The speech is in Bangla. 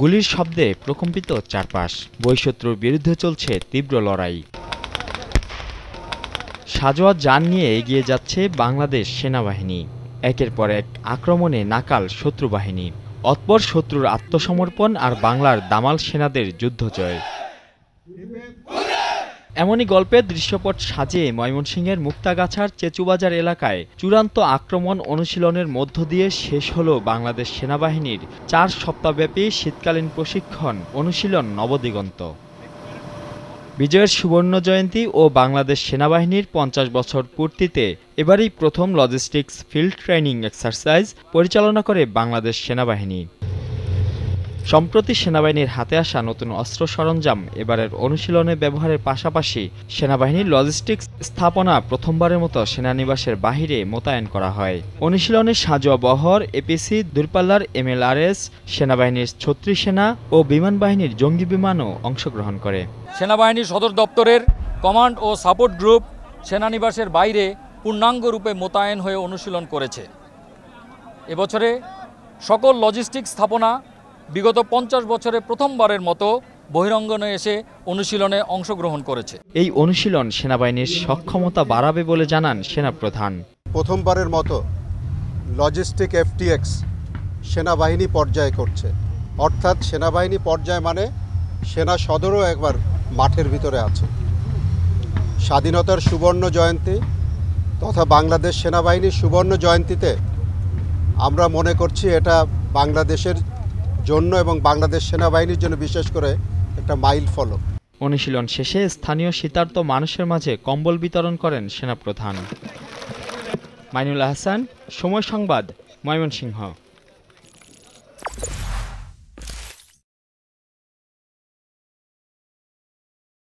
গুলির শব্দে প্রকম্পিত চারপাশ। বৈশত্রুর বিরুদ্ধে চলছে তীব্র লড়াই। সাজোয়া যান নিয়ে এগিয়ে যাচ্ছে বাংলাদেশ সেনাবাহিনী। একের পর এক আক্রমণে নাকাল শত্রু বাহিনী। অতপর শত্রুর আত্মসমর্পণ আর বাংলার দামাল সেনাদের যুদ্ধজয়। এমনই গল্পের দৃশ্যপট সাজিয়ে ময়মনসিংহের মুক্তাগাছার চেচুবাজার এলাকায় চূড়ান্ত আক্রমণ অনুশীলনের মধ্য দিয়ে শেষ হল বাংলাদেশ সেনাবাহিনীর চার সপ্তাহব্যাপী শীতকালীন প্রশিক্ষণ অনুশীলন নবদিগন্ত। বিজয়ের সুবর্ণ জয়ন্তী ও বাংলাদেশ সেনাবাহিনীর পঞ্চাশ বছর পূর্তিতে এবারই প্রথম লজিস্টিক্স ফিল্ড ট্রেনিং এক্সারসাইজ পরিচালনা করে বাংলাদেশ সেনাবাহিনী। সম্প্রতি সেনাবাহিনীর হাতে আসা নতুন অস্ত্র সরঞ্জাম এবারের অনুশীলনে ব্যবহারের পাশাপাশি সেনাবাহিনীর লজিস্টিক্স স্থাপনা প্রথমবারের মতো সেনানিবাসের বাহিরে মোতায়েন করা হয়। অনুশীলনে সাজোয়া বহর, এপিসি, দূরপাল্লার এমএলআরএস, সেনাবাহিনীর ছত্রিশ সেনা ও বিমান বাহিনীর জঙ্গি বিমানও অংশগ্রহণ করে। সেনাবাহিনীর সদর দপ্তরের কমান্ড ও সাপোর্ট গ্রুপ সেনানিবাসের বাইরে পূর্ণাঙ্গ রূপে মোতায়েন হয়ে অনুশীলন করেছে। এবছরে সকল লজিস্টিক স্থাপনা বিগত পঞ্চাশ বছরে প্রথমবারের মতো বহিরঙ্গনে এসে অনুশীলনে অংশগ্রহণ করেছে। এই অনুশীলন সেনাবাহিনীর সক্ষমতা বাড়াবে বলে জানান সেনাপ্রধান। প্রথমবারের মতো লজিস্টিক এফটিএক্স সেনাবাহিনী পর্যায়ে করছে। অর্থাৎ সেনাবাহিনী পর্যায় মানে সেনা সদরও একবার মাঠের ভিতরে আছে। স্বাধীনতার সুবর্ণ জয়ন্তী তথা বাংলাদেশ সেনাবাহিনীর সুবর্ণ জয়ন্তীতে আমরা মনে করছি এটা বাংলাদেশের জন্য এবং বাংলাদেশ সেনাবাহিনীর জন্য বিশেষ করে একটা মাইল ফলো অনুশীলন শেষে স্থানীয় শীতার্থ মানুষের মাঝে কম্বল বিতরণ করেন সেনাপ্রধান। মাইনুল আহসান, সময় সংবাদ, ময়মনসিংহ।